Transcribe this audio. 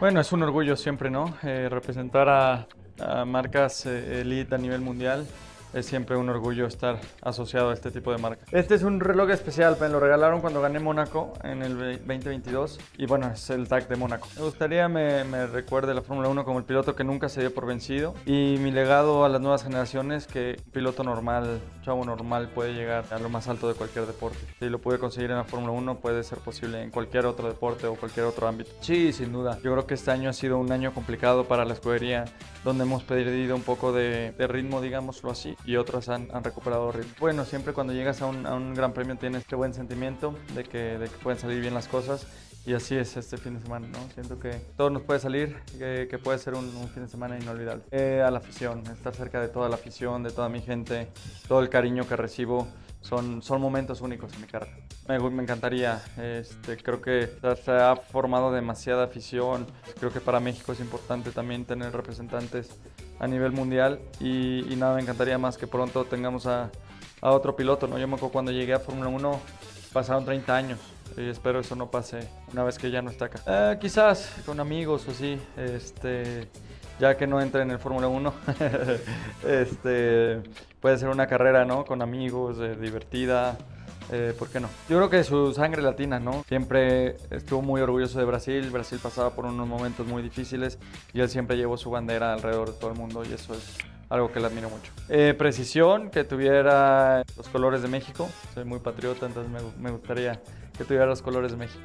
Bueno, es un orgullo siempre, ¿no? Eh, representar a, marcas eh, elite a nivel mundial es siempre un orgullo estar asociado a este tipo de marca. Este es un reloj especial, me lo regalaron cuando gané Mónaco en el 2022 y bueno, es el tag de Mónaco. Me gustaría me, me recuerde la Fórmula 1 como el piloto que nunca se dio por vencido y mi legado a las nuevas generaciones que un piloto normal, chavo normal puede llegar a lo más alto de cualquier deporte. Si lo pude conseguir en la Fórmula 1 puede ser posible en cualquier otro deporte o cualquier otro ámbito. Sí, sin duda. Yo creo que este año ha sido un año complicado para la escudería donde hemos perdido un poco de, de ritmo, digámoslo así y otros han, recuperado ritmo. Bueno, siempre cuando llegas a un, gran premio tienes este buen sentimiento de que pueden salir bien las cosas y así es este fin de semana, ¿no? Siento que todo nos puede salir, que, que puede ser un, un, fin de semana inolvidable. Eh, a la afición, estar cerca de toda la afición, de toda mi gente, todo el cariño que recibo, son, son momentos únicos en mi carrera. Me, me encantaría, este, creo que se ha formado demasiada afición, creo que para México es importante también tener representantes a nivel mundial y, y nada, me encantaría más que pronto tengamos a, a otro piloto, ¿no? Yo me acuerdo cuando llegué a Fórmula 1 pasaron 30 años y espero eso no pase una vez que ya no está acá. Eh, quizás con amigos o así, este, ya que no entre en el Fórmula 1, este, puede ser una carrera, ¿no? Con amigos, eh, divertida. Eh, ¿Por qué no? Yo creo que su sangre latina, ¿no? Siempre estuvo muy orgulloso de Brasil. Brasil pasaba por unos momentos muy difíciles y él siempre llevó su bandera alrededor de todo el mundo y eso es algo que le admiro mucho. Eh, precisión, que tuviera los colores de México. Soy muy patriota, entonces me, me gustaría que tuviera los colores de México.